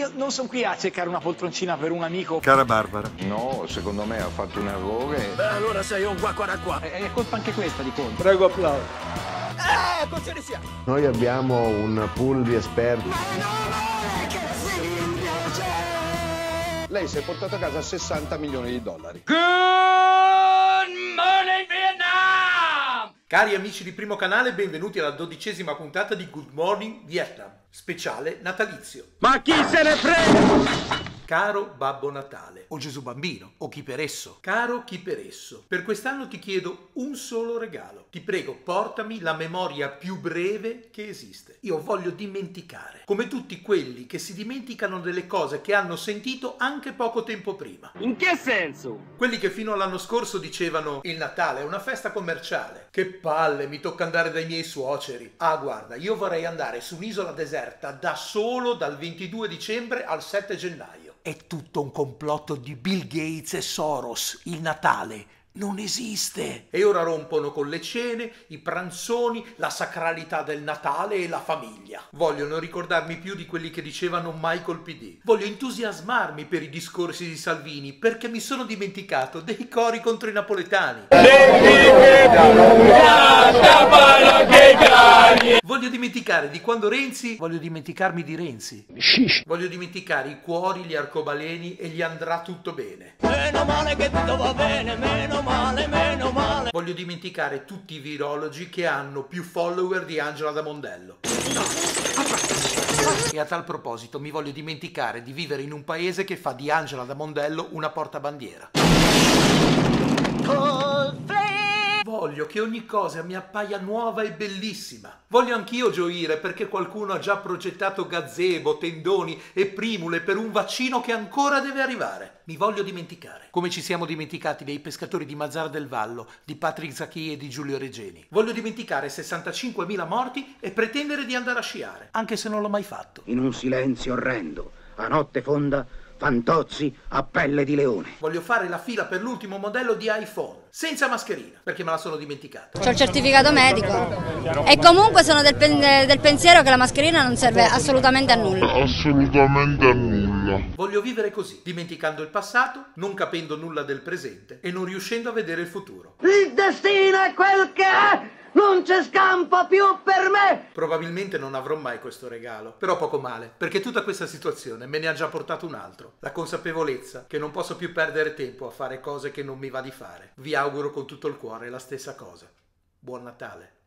Io non sono qui a cercare una poltroncina per un amico. Cara Barbara. No, secondo me ha fatto un errore. Beh, allora sei un qua qua qua. È colpa anche questa di Conte. Prego applauso. Eh, attenzione sia. Noi abbiamo un pool di esperti. Lei si è portato a casa 60 milioni di dollari. Cari amici di Primo Canale, benvenuti alla dodicesima puntata di Good Morning Vietnam, speciale natalizio. Ma chi se ne frega? Caro Babbo Natale, o Gesù Bambino, o chi per esso. Caro chi per esso, per quest'anno ti chiedo un solo regalo. Ti prego, portami la memoria più breve che esiste. Io voglio dimenticare, come tutti quelli che si dimenticano delle cose che hanno sentito anche poco tempo prima. In che senso? Quelli che fino all'anno scorso dicevano il Natale è una festa commerciale. Che palle, mi tocca andare dai miei suoceri. Ah, guarda, io vorrei andare su un'isola deserta da solo dal 22 dicembre al 7 gennaio. È tutto un complotto di Bill Gates e Soros. Il Natale non esiste. E ora rompono con le cene, i pranzoni, la sacralità del Natale e la famiglia. Voglio non ricordarmi più di quelli che dicevano col PD. Voglio entusiasmarmi per i discorsi di Salvini perché mi sono dimenticato dei cori contro i napoletani. Voglio dimenticare di quando Renzi. Voglio dimenticarmi di Renzi. Voglio dimenticare i cuori, gli arcobaleni e gli andrà tutto bene. Meno male che tutto va bene, meno male, meno male. Voglio dimenticare tutti i virologi che hanno più follower di Angela da Mondello. E a tal proposito mi voglio dimenticare di vivere in un paese che fa di Angela da Mondello una portabandiera. Voglio che ogni cosa mi appaia nuova e bellissima. Voglio anch'io gioire perché qualcuno ha già progettato gazebo, tendoni e primule per un vaccino che ancora deve arrivare. Mi voglio dimenticare. Come ci siamo dimenticati dei pescatori di Mazzara del Vallo, di Patrick Zacchi e di Giulio Regeni. Voglio dimenticare 65.000 morti e pretendere di andare a sciare, anche se non l'ho mai fatto. in un silenzio orrendo, a notte fonda, fantozzi a pelle di leone. Voglio fare la fila per l'ultimo modello di iPhone, senza mascherina, perché me la sono dimenticata. Ho il certificato medico e comunque sono del, pen- del pensiero che la mascherina non serve assolutamente a nulla. assolutamente a nulla. Voglio vivere così, dimenticando il passato, non capendo nulla del presente e non riuscendo a vedere il futuro. Il destino è quel che è. Non c'è scampo più per me. Probabilmente non avrò mai questo regalo, però poco male, perché tutta questa situazione me ne ha già portato un altro. La consapevolezza che non posso più perdere tempo a fare cose che non mi va di fare. Vi auguro con tutto il cuore la stessa cosa. Buon Natale.